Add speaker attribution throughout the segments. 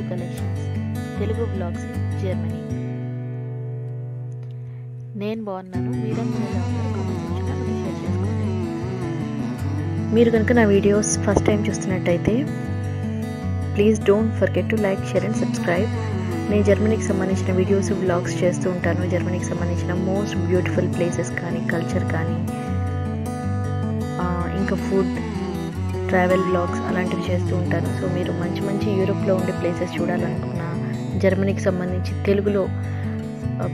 Speaker 1: To collections Telugu vlogs in Germany నేను బాగున్నాను. మీరందరూ ఎలా మీరు కనుక నా వీడియోస్ ఫస్ట్ టైం చూస్తున్నట్టయితే please don't forget to like share and subscribe నేను జర్మనీకి సంబంధించిన వీడియోస్ బ్లాగ్స్ చేస్తూ ఉంటాను. జర్మనీకి సంబంధించిన మోస్ట్ బ్యూటిఫుల్ ప్లేసెస్ కానీ కల్చర్ కానీ ఇంకా ఫుడ్ ట్రావెల్ బ్లాగ్స్ అలాంటివి చేస్తూ ఉంటాను సో మీరు మంచి మంచి యూరోప్లో ఉండే ప్లేసెస్ చూడాలనుకున్నా జర్మనీకి సంబంధించి తెలుగులో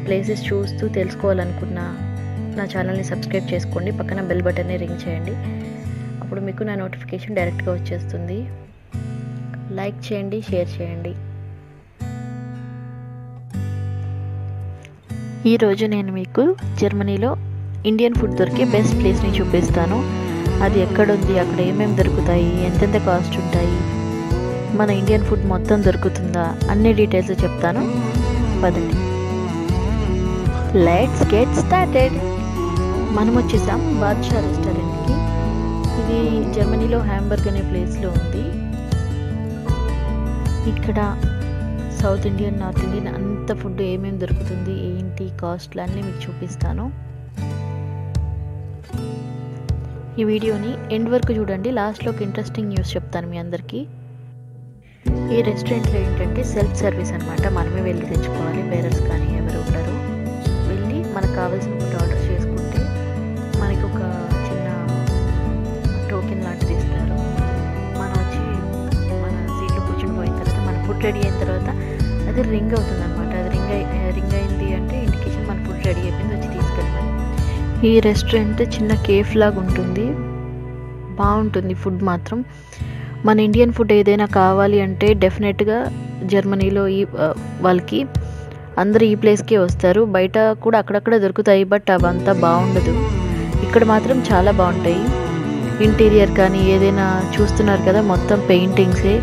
Speaker 1: ప్లేసెస్ చూస్తూ తెలుసుకోవాలనుకున్నా నా ఛానల్ని సబ్స్క్రైబ్ చేసుకోండి. పక్కన బెల్ బటన్ని రింగ్ చేయండి. అప్పుడు మీకు నా నోటిఫికేషన్ డైరెక్ట్గా వచ్చేస్తుంది. లైక్ చేయండి షేర్ చేయండి. ఈరోజు నేను మీకు జర్మనీలో ఇండియన్ ఫుడ్ దొరికే బెస్ట్ ప్లేస్ని చూపిస్తాను. అది ఎక్కడుంది? అక్కడ ఏమేమి దొరుకుతాయి? ఎంతెంత కాస్ట్ ఉంటాయి? మన ఇండియన్ ఫుడ్ మొత్తం దొరుకుతుందా? అన్ని డీటెయిల్స్ చెప్తాను. పదండి. లెట్స్ గెట్ స్టార్టెడ్ మనం వచ్చేసాం బాద్షా రెస్టారెంట్కి. ఇది జర్మనీలో హ్యాంబర్గ్ అనే ప్లేస్లో ఉంది. ఇక్కడ సౌత్ ఇండియన్ నార్త్ ఇండియన్ అంత ఫుడ్ ఏమేమి దొరుకుతుంది? ఏంటి? కాస్ట్లు అన్నీ మీకు చూపిస్తాను. ఈ వీడియోని ఎండ్ వరకు చూడండి. లాస్ట్లో ఒక ఇంట్రెస్టింగ్ న్యూస్ చెప్తాను మీ అందరికీ. ఈ రెస్టారెంట్లో ఏంటంటే సెల్ఫ్ సర్వీస్ అనమాట మనమే వెళ్ళి తెచ్చుకోవాలి. పేరెంట్స్ కానీ ఎవరు ఉండరు. వెళ్ళి మనకు కావాల్సిన ఫుడ్ ఆర్డర్ చేసుకుంటే మనకి ఒక చిన్న టోకెన్ లాంటిది ఇస్తారు. మనం వచ్చి మన సీట్లు కూర్చుని పోయిన తర్వాత మన ఫుడ్ రెడీ అయిన తర్వాత అది రింగ్ అవుతుంది అనమాట అది రింగ్ అయి రింగ్ అయింది అంటే ఇండికేషన్ మన ఫుడ్ రెడీ అయిపోయింది వచ్చి ఈ రెస్టారెంట్ చిన్న కేఫ్ లాగా ఉంటుంది. బాగుంటుంది ఫుడ్ మాత్రం. మన ఇండియన్ ఫుడ్ ఏదైనా కావాలి అంటే డెఫినెట్గా జర్మనీలో ఈ వాళ్ళకి అందరూ ఈ ప్లేస్కే వస్తారు. బయట కూడా అక్కడక్కడ దొరుకుతాయి బట్ అవంతా బాగుండదు. ఇక్కడ మాత్రం చాలా బాగుంటాయి. ఇంటీరియర్ కానీ ఏదైనా చూస్తున్నారు కదా మొత్తం పెయింటింగ్సే.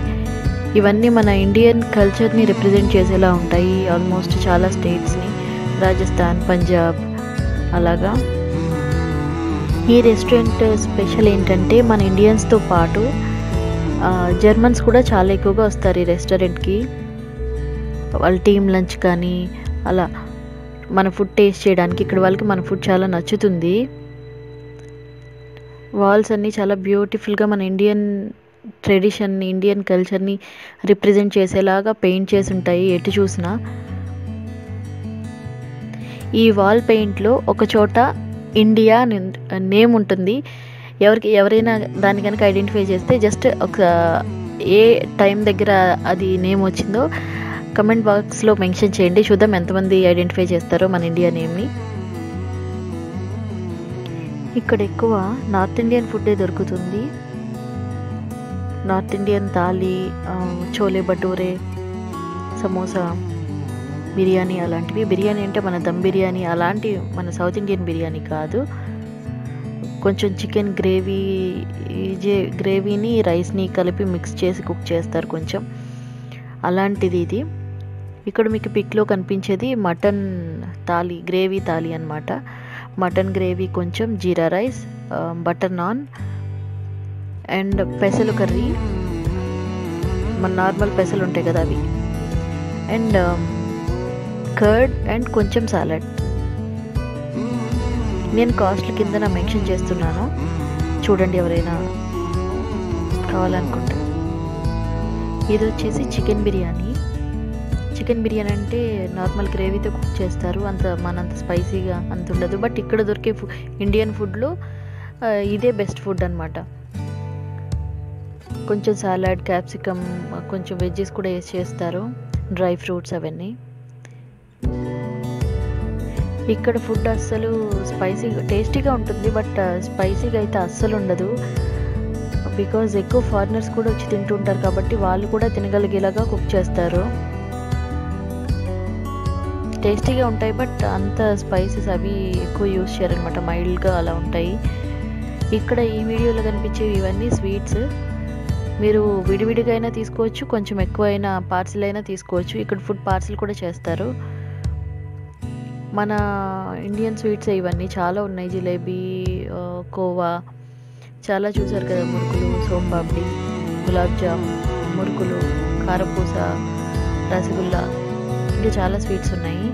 Speaker 1: ఇవన్నీ మన ఇండియన్ కల్చర్ని రిప్రజెంట్ చేసేలా ఉంటాయి. ఆల్మోస్ట్ చాలా స్టేట్స్ని రాజస్థాన్ పంజాబ్ అలాగా. ఈ రెస్టారెంట్ స్పెషల్ ఏంటంటే మన ఇండియన్స్తో పాటు జర్మన్స్ కూడా చాలా ఎక్కువగా వస్తారు ఈ రెస్టారెంట్కి వాళ్ళ టీమ్ లంచ్ కానీ అలా మన ఫుడ్ టేస్ట్ చేయడానికి ఇక్కడ వాళ్ళకి మన ఫుడ్ చాలా నచ్చుతుంది. వాల్స్ అన్నీ చాలా బ్యూటిఫుల్గా మన ఇండియన్ ట్రెడిషన్ని ఇండియన్ కల్చర్ని రిప్రజెంట్ చేసేలాగా పెయింట్ చేసి ఉంటాయి ఎటు చూసినా. ఈ వాల్ పెయింట్లో ఒక చోట ఇండియా నేమ్ ఉంటుంది. ఎవరికి ఎవరైనా దాన్ని కనుక ఐడెంటిఫై చేస్తే జస్ట్ ఒక ఏ టైం దగ్గర అది నేమ్ వచ్చిందో కమెంట్ బాక్స్లో మెన్షన్ చేయండి. చూద్దాం ఎంతమంది ఐడెంటిఫై చేస్తారో మన ఇండియా నేమ్ని. ఇక్కడ ఎక్కువ నార్త్ ఇండియన్ ఫుడ్డే దొరుకుతుంది. North Indian thali chole bhature samosa. Biryani అలాంటివి. బిర్యానీ అంటే మన దమ్ బిర్యానీ అలాంటి మన సౌత్ ఇండియన్ బిర్యానీ కాదు. కొంచెం చికెన్ గ్రేవీ జే గ్రేవీని రైస్ని కలిపి మిక్స్ చేసి కుక్ చేస్తారు కొంచెం. అలాంటిది ఇది. ఇక్కడ మీకు పిక్లో కనిపించేది మటన్ తాలి గ్రేవీ తాలి అనమాట మటన్ గ్రేవీ కొంచెం jeera rice butter naan and పెసలు కర్రీ. మన నార్మల్ పెసలు ఉంటాయి కదా అవి. అండ్ కర్డ్ అండ్ కొంచెం సాలడ్. నేను కాస్ట్ల కింద నా మెన్షన్ చేస్తున్నాను. చూడండి ఎవరైనా కావాలనుకుంటే. ఇది వచ్చేసి చికెన్ బిర్యానీ. చికెన్ బిర్యానీ అంటే నార్మల్ గ్రేవీతో కుక్ చేస్తారు. అంత మనంత స్పైసీగా అంత ఉండదు. బట్ ఇక్కడ దొరికే ఫుడ్ ఇండియన్ ఫుడ్లో ఇదే బెస్ట్ ఫుడ్ అనమాట కొంచెం సాలాడ్ క్యాప్సికమ్ కొంచెం వెజ్జెస్ కూడా వేసి చేస్తారు. డ్రై ఫ్రూట్స్ అవన్నీ. ఇక్కడ ఫుడ్ అస్సలు స్పైసీగా టేస్టీగా ఉంటుంది బట్ స్పైసీగా అయితే అస్సలు ఉండదు. బికాజ్ ఎక్కువ ఫారినర్స్ కూడా వచ్చి తింటుంటారు కాబట్టి వాళ్ళు కూడా తినగలిగేలాగా కుక్ చేస్తారు. టేస్టీగా ఉంటాయి బట్ అంత స్పైసెస్ అవి ఎక్కువ యూస్ చేయరనమాట మైల్డ్గా అలా ఉంటాయి. ఇక్కడ ఈ వీడియోలో కనిపించేవి ఇవన్నీ స్వీట్స్ మీరు విడివిడిగా అయినా తీసుకోవచ్చు కొంచెం ఎక్కువైనా పార్సిల్ అయినా తీసుకోవచ్చు. ఇక్కడ ఫుడ్ పార్సిల్ కూడా చేస్తారు. మన ఇండియన్ స్వీట్స్ ఇవన్నీ చాలా ఉన్నాయి. జిలేబీ కోవా చాలా చూసారు కదా మురుకులు సోంపాపిడి గులాబ్ జామ్ మురుకులు కారపూస రసగుల్లా ఇంకా చాలా స్వీట్స్ ఉన్నాయి.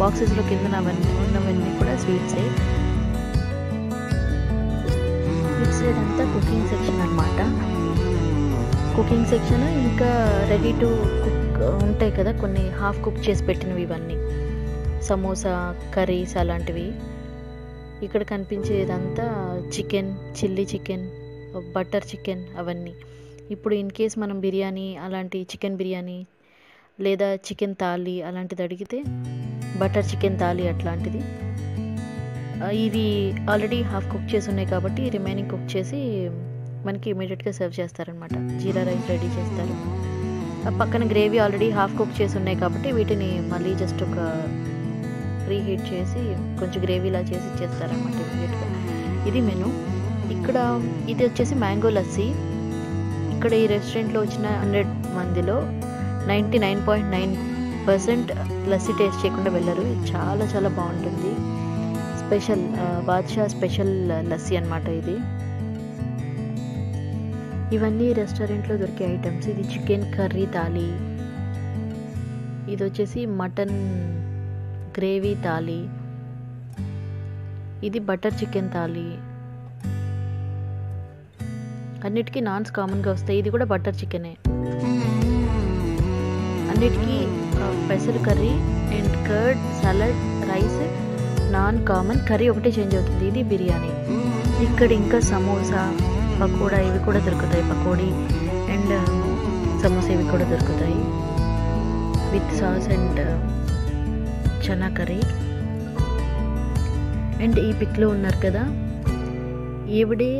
Speaker 1: బాక్సెస్లో కింద అవన్నీ ఉన్నవన్నీ కూడా స్వీట్సే స్వీట్స్ సైడ్ అంతా కుకింగ్ సెక్షన్ అనమాట కుకింగ్ సెక్షన్ ఇంకా రెడీ టు కుక్ ఉంటాయి కదా కొన్ని హాఫ్ కుక్ చేసి పెట్టినవి ఇవన్నీ. సమోసా కర్రీస్ అలాంటివి. ఇక్కడ కనిపించేదంతా chicken chilli chicken butter chicken అవన్నీ. ఇప్పుడు ఇన్ కేస్ మనం బిర్యానీ అలాంటి చికెన్ బిర్యానీ లేదా చికెన్ తాలి అలాంటిది అడిగితే బటర్ చికెన్ తాలి అట్లాంటిది. ఇది ఇవి ఆల్రెడీ హాఫ్ కుక్ చేసి ఉన్నాయి కాబట్టి రిమైనింగ్ కుక్ చేసి మనకి ఇమీడియట్గా సర్వ్ చేస్తారనమాట జీరా రైస్ రెడీ చేస్తారు. ఆ పక్కన గ్రేవీ ఆల్రెడీ హాఫ్ కుక్ చేసి ఉన్నాయి కాబట్టి వీటిని మళ్ళీ జస్ట్ ఒక రీహీట్ చేసి కొంచెం గ్రేవీలా చేసి ఇచ్చేస్తారనమాట ఇమీడియట్గా. ఇది మెను. ఇక్కడ ఇది వచ్చేసి మ్యాంగో లస్సీ. ఇక్కడ ఈ రెస్టారెంట్లో వచ్చిన హండ్రెడ్ మందిలో ninety nine point nine percent lassi taste చేయకుండా వెళ్ళరు. చాలా చాలా బాగుంటుంది. స్పెషల్ బాద్షా స్పెషల్ లస్సీ అనమాట ఇది. ఇవన్నీ రెస్టారెంట్లో దొరికే ఐటమ్స్. ఇది చికెన్ కర్రీ తాలి ఇది వచ్చేసి మటన్ గ్రేవీ తాలి ఇది బటర్ చికెన్ తాలి అన్నిటికీ నాన్స్ కామన్గా వస్తాయి. ఇది కూడా బటర్ చికెనే. అన్నిటికీ ఆ, పెసరు curry and curd salad rice naan common. Curry ఒకటే చేంజ్ అవుతుంది. ఇది బిర్యానీ. ఇక్కడ ఇంకా సమోసా. పకోడా ఇవి కూడా దొరుకుతాయి పకోడీ అండ్ సమోసా ఇవి కూడా దొరుకుతాయి. With sauce and chana curry. And ఈ పిక్లో ఉన్నారు కదా ఈవిడే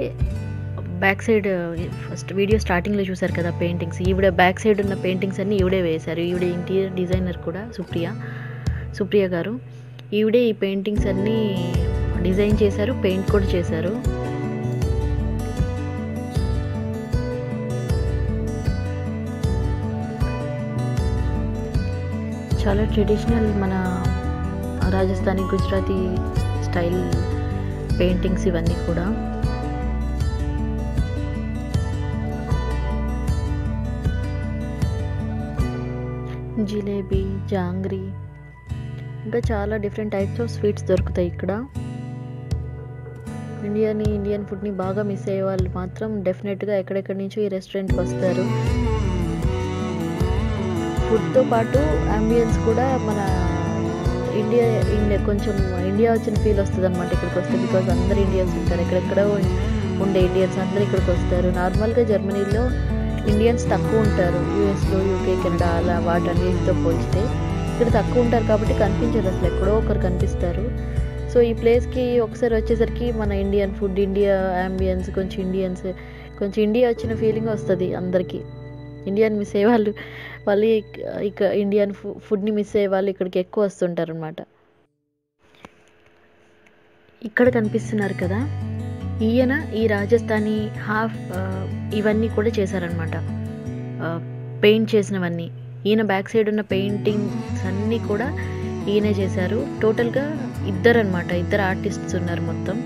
Speaker 1: బ్యాక్ సైడ్ ఫస్ట్ వీడియో స్టార్టింగ్లో చూసారు కదా పెయింటింగ్స్ ఈవిడ బ్యాక్ సైడ్ ఉన్న పెయింటింగ్స్ అన్నీ ఈవిడే వేశారు. ఈవిడ ఇంటీరియర్ డిజైనర్ కూడా సుప్రియ సుప్రియ గారు. ఈవిడే ఈ పెయింటింగ్స్ అన్నీ డిజైన్ చేశారు పెయింట్ కూడా చేశారు. చాలా ట్రెడిషనల్ మన రాజస్థానీ గుజరాతీ స్టైల్ పెయింటింగ్స్ ఇవన్నీ కూడా. జిలేబీ జాంగ్రీ ఇంకా చాలా డిఫరెంట్ టైప్స్ ఆఫ్ స్వీట్స్ దొరుకుతాయి ఇక్కడ. ఇండియాని ఇండియన్ ఫుడ్ని బాగా మిస్ అయ్యే వాళ్ళు మాత్రం డెఫినెట్గా ఎక్కడెక్కడి నుంచో ఈ రెస్టారెంట్కి వస్తారు. ఫుడ్తో పాటు అంబియన్స్ కూడా మన ఇండియా ఇండియా కొంచెం ఇండియా వచ్చిన ఫీల్ వస్తుంది అనమాట ఇక్కడికి వస్తే బికాజ్ అందరు ఇండియన్స్ ఉంటారు. ఎక్కడెక్కడ ఉండే ఇండియన్స్ అందరు ఇక్కడికి వస్తారు. నార్మల్గా జర్మనీలో ఇండియన్స్ తక్కువ ఉంటారు. యూఎస్లో యూకే కెనడా అలా వాటన్నిటితో పోల్చితే ఇక్కడ తక్కువ ఉంటారు కాబట్టి కనిపించదు అసలు. ఎక్కడో ఒకరు కనిపిస్తారు. సో ఈ ప్లేస్కి ఒకసారి వచ్చేసరికి మన ఇండియన్ ఫుడ్ ఇండియా అంబియన్స్ కొంచెం ఇండియన్స్ కొంచెం ఇండియా వచ్చిన ఫీలింగ్ వస్తుంది అందరికీ. ఇండియన్ మిస్ అయ్యే వాళ్ళు వాళ్ళు ఇక- ఇండియన్ ఫుడ్ ఫుడ్ని మిస్ అయ్యే వాళ్ళు ఇక్కడికి ఎక్కువ వస్తుంటారు అనమాట ఇక్కడ కనిపిస్తున్నారు కదా ఈయన ఈ రాజస్థానీ హాఫ్ ఇవన్నీ కూడా చేశారనమాట పెయింట్ చేసినవన్నీ. ఈయన బ్యాక్ సైడ్ ఉన్న పెయింటింగ్స్ అన్నీ కూడా ఈయనే చేశారు. టోటల్గా ఇద్దరు అనమాట ఇద్దరు ఆర్టిస్ట్స్ ఉన్నారు మొత్తం.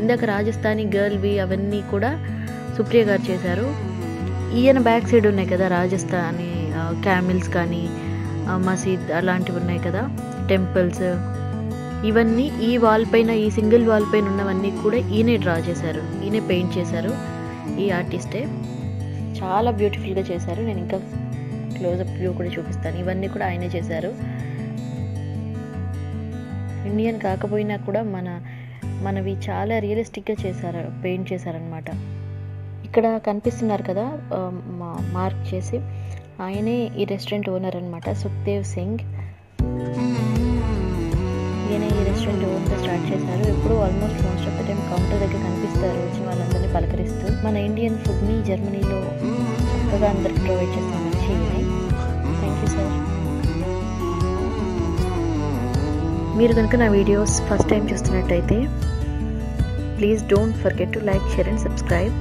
Speaker 1: ఇందాక రాజస్థానీ గర్ల్వి అవన్నీ కూడా సుప్రియ గారు చేశారు. ఈయన బ్యాక్ సైడ్ ఉన్నాయి కదా రాజస్థానీ క్యామిల్స్ కానీ మసీద్ అలాంటివి ఉన్నాయి కదా టెంపుల్స్. ఇవన్నీ ఈ వాల్ పైన ఈ సింగిల్ వాల్ పైన ఉన్నవన్నీ కూడా ఈయనే డ్రా చేశారు. ఈయనే పెయింట్ చేశారు ఈ ఆర్టిస్టే. చాలా బ్యూటిఫుల్గా చేశారు. నేను ఇంకా క్లోజప్ వ్యూ కూడా చూపిస్తాను. ఇవన్నీ కూడా ఆయనే చేశారు. ఇండియన్ కాకపోయినా కూడా మన మనవి చాలా రియలిస్టిక్గా చేశారు పెయింట్ చేశారనమాట ఇక్కడ కనిపిస్తున్నారు కదా మా- మార్క్ చేసి ఆయనే ఈ రెస్టారెంట్ ఓనర్ అనమాట సుఖ్దేవ్ సింగ్. ఈయన ఈ రెస్టారెంట్ ఓన్గా స్టార్ట్ చేశారు. ఎప్పుడు almost most of the time counter దగ్గర కనిపిస్తారు వచ్చిన వాళ్ళందరినీ పలకరిస్తూ. మన ఇండియన్ ఫుడ్ని జర్మనీలో చక్కగా అందరికి ప్రొవైడ్ చేస్తాం మంచి థ్యాంక్ యూ సార్ మీరు కనుక నా వీడియోస్ ఫస్ట్ టైం చూస్తున్నట్టయితే please don't forget to like share and subscribe